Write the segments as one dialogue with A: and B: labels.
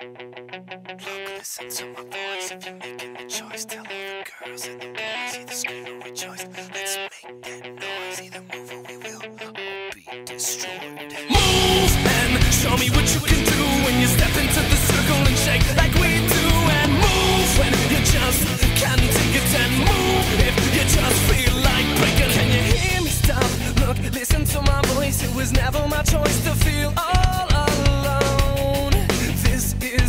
A: Look, listen to my voice. If you're making the choice, tell all the girls and the boys either scream or rejoice. Let's make that noise. Either move or we will all be destroyed.
B: Move and show me what you can do when you step into the circle and shake like we do. And move when you just can't take it. And move if you just feel like breaking. Can you hear me? Stop. Look, listen to my voice. It was never my choice to feel all.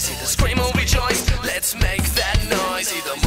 A: Scream or rejoice, let's make that noise. Either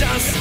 B: just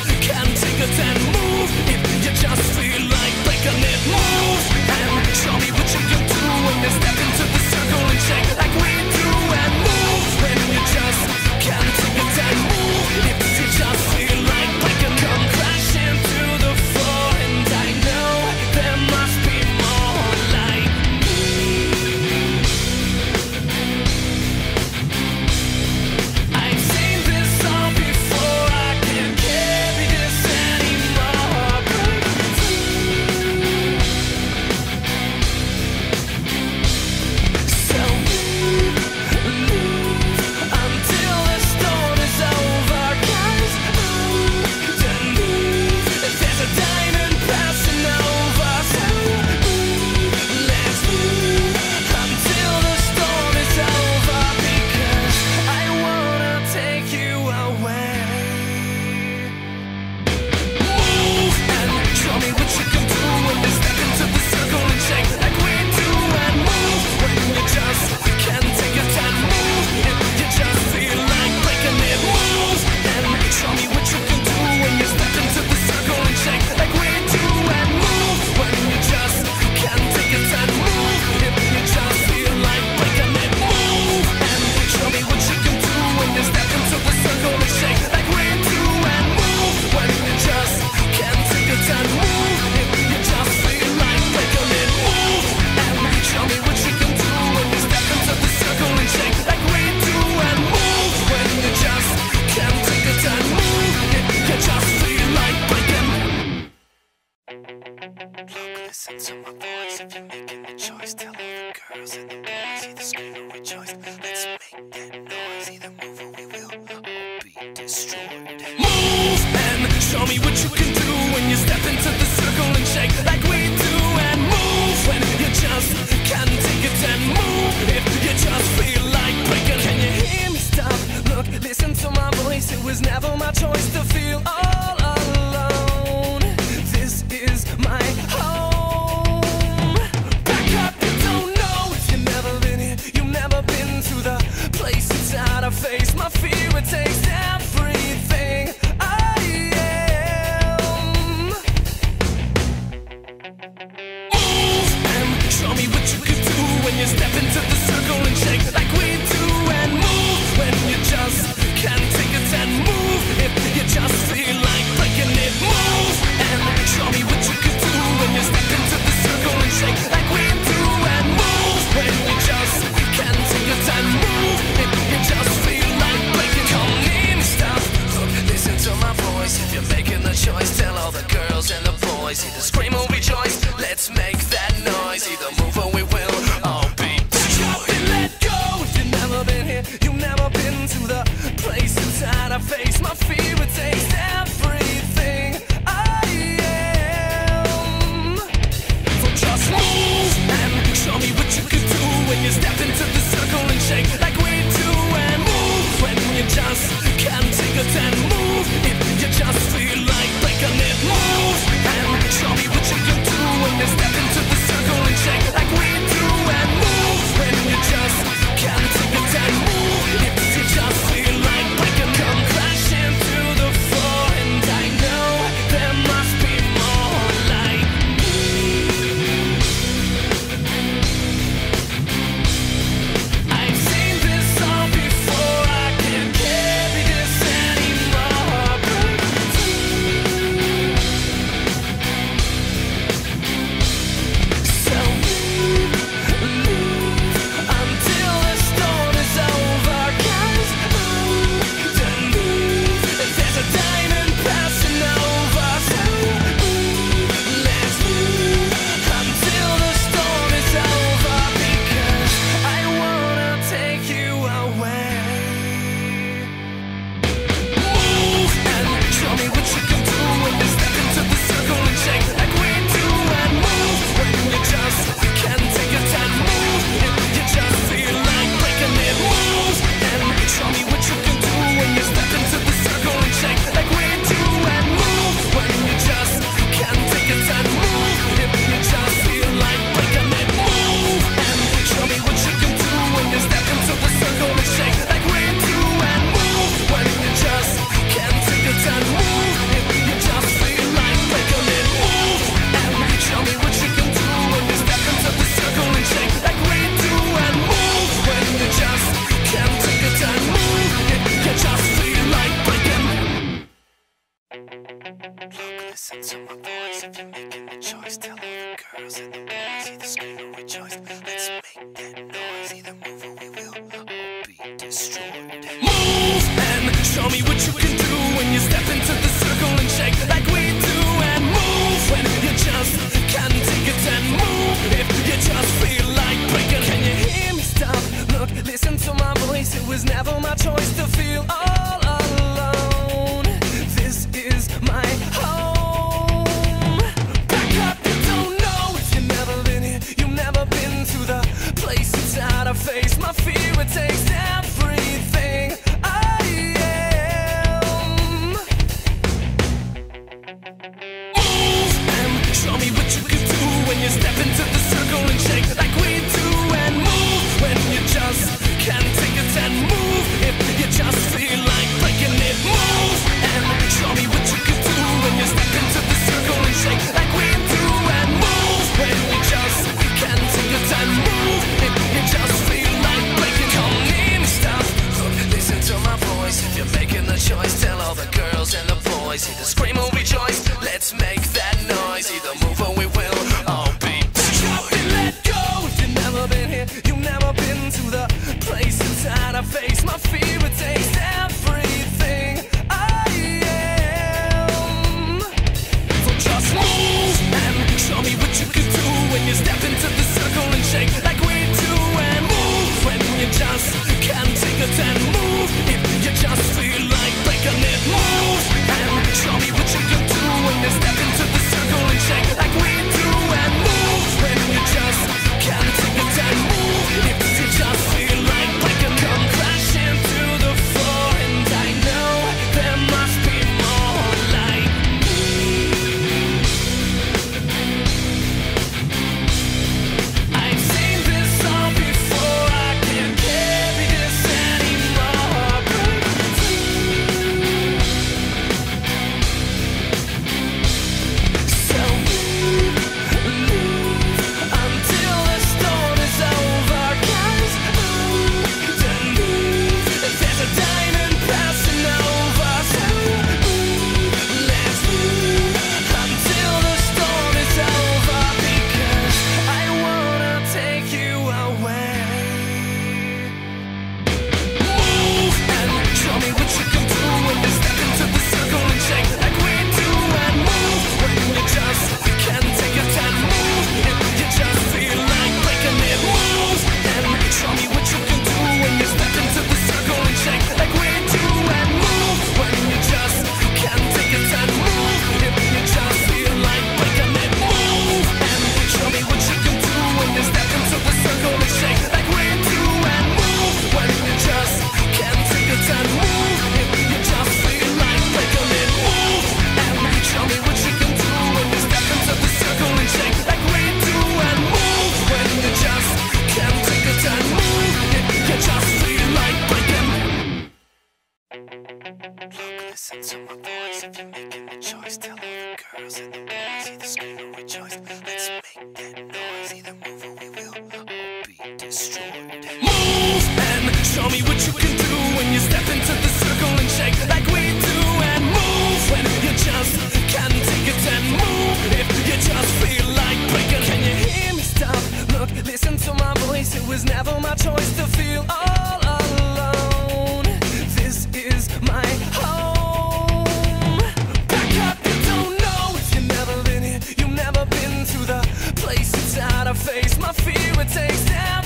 B: I fear. It takes everything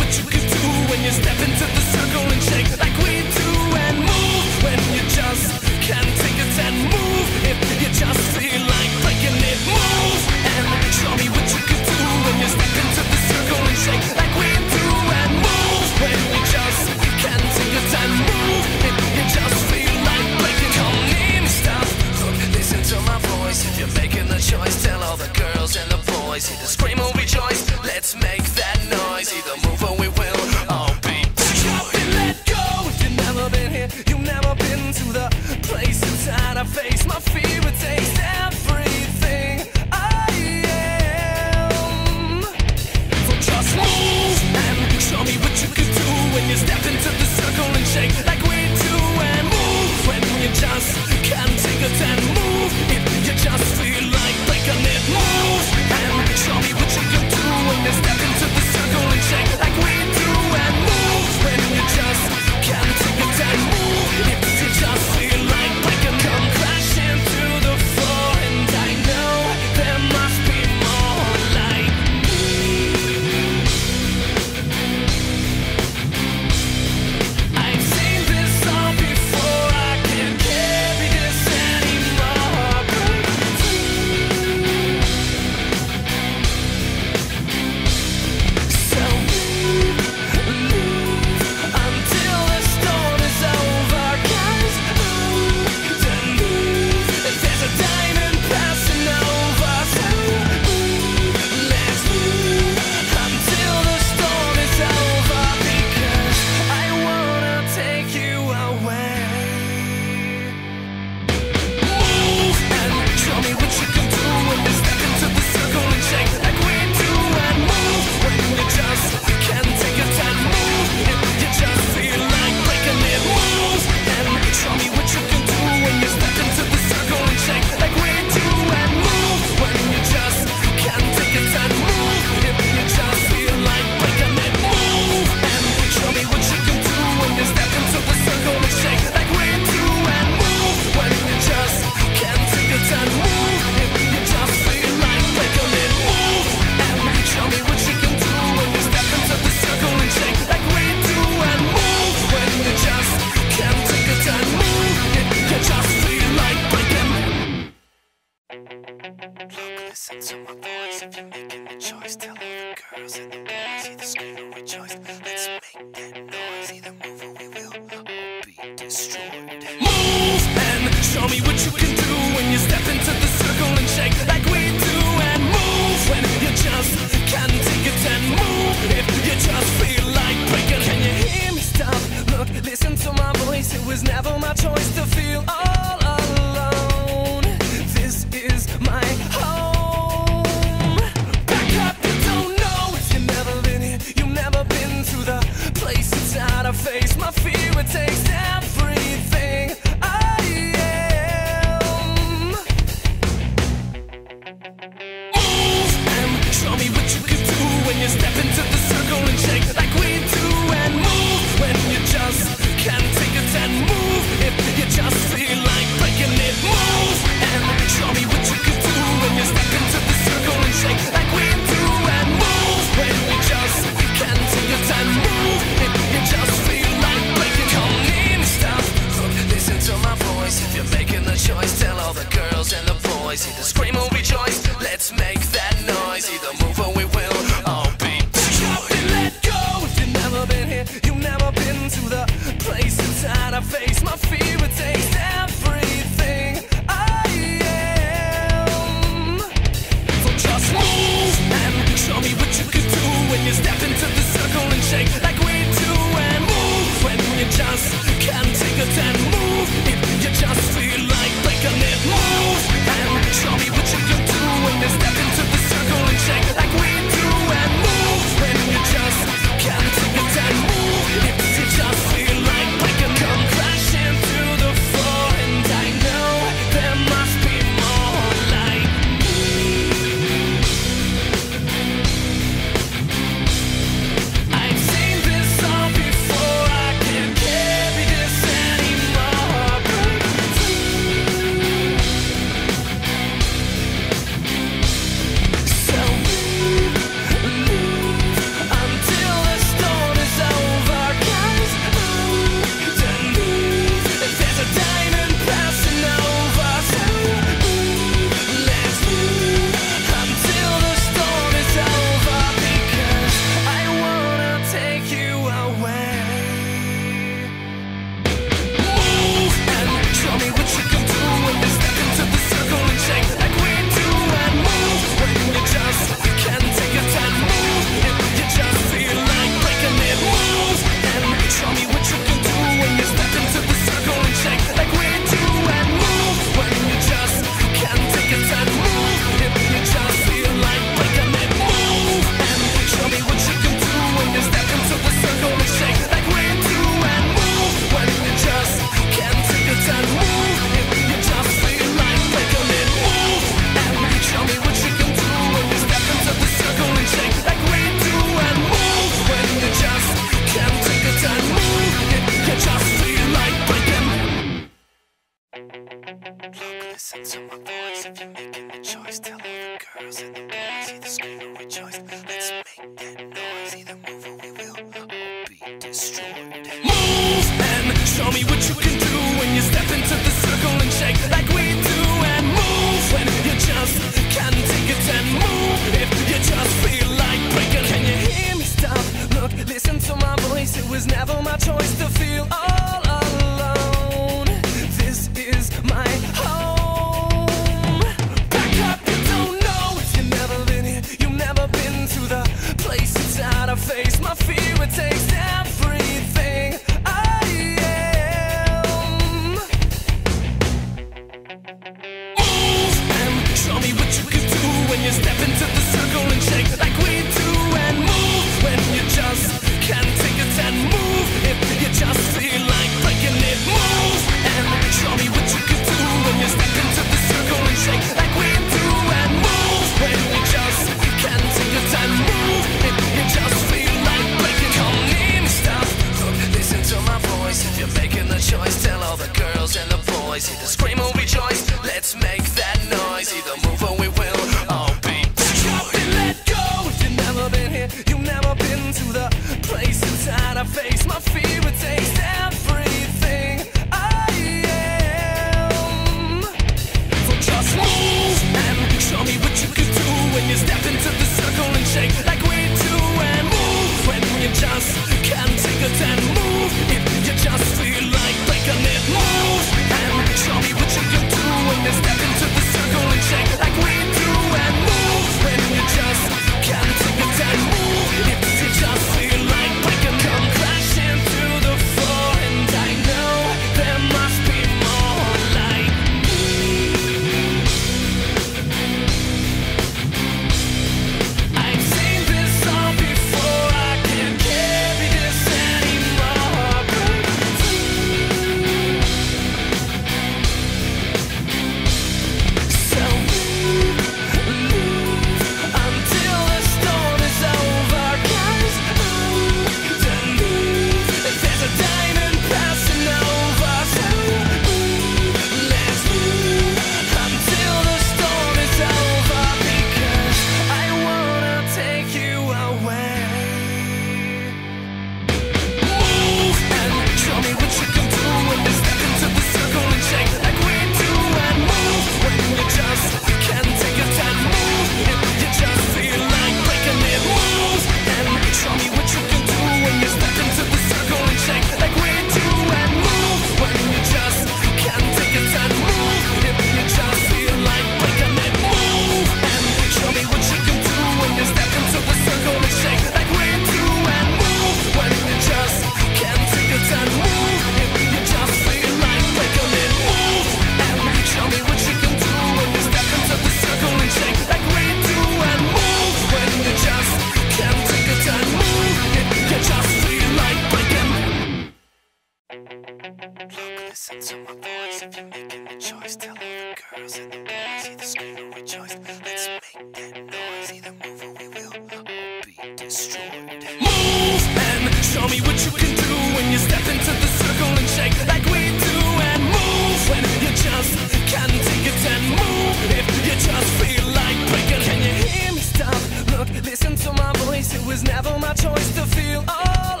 A: listen to my voice if you're making
B: a
A: choice. Tell all the girls and the boys either scream or rejoice. Let's make that noise. Either move or we will all be destroyed.
B: Move and show me what you can do when you step into the circle and shake like we do. And move when you just can't take it. And move if you just feel like breaking. Can you hear me? Stop. Look, listen to my voice. It was never my choice to feel all.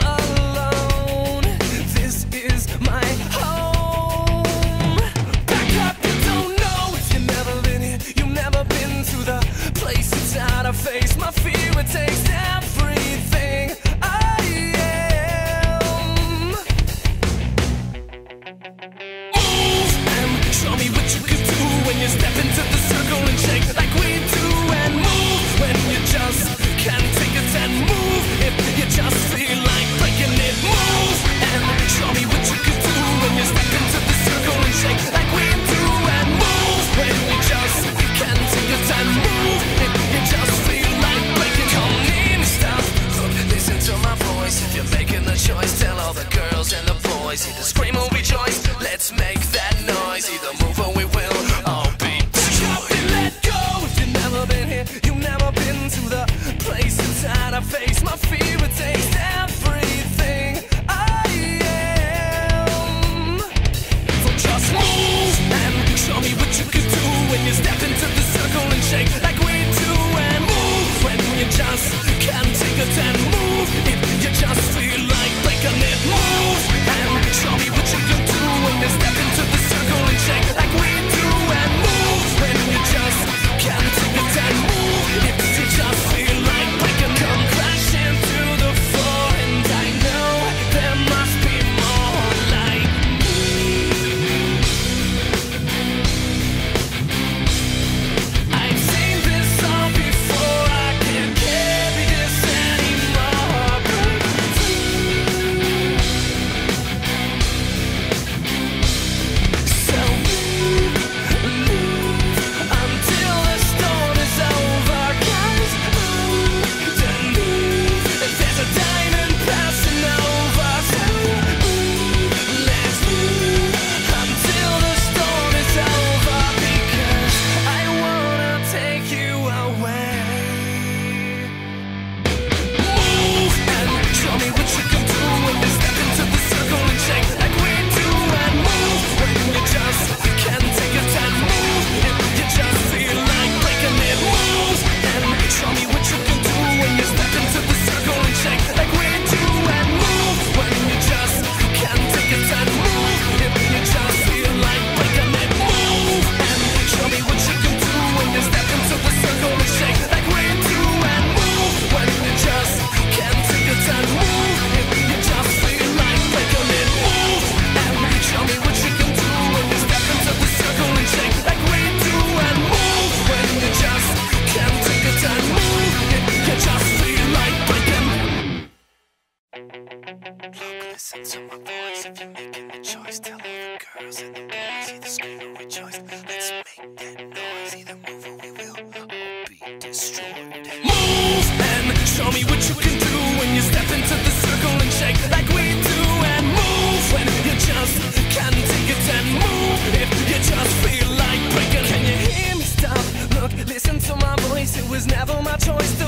B: My
A: choice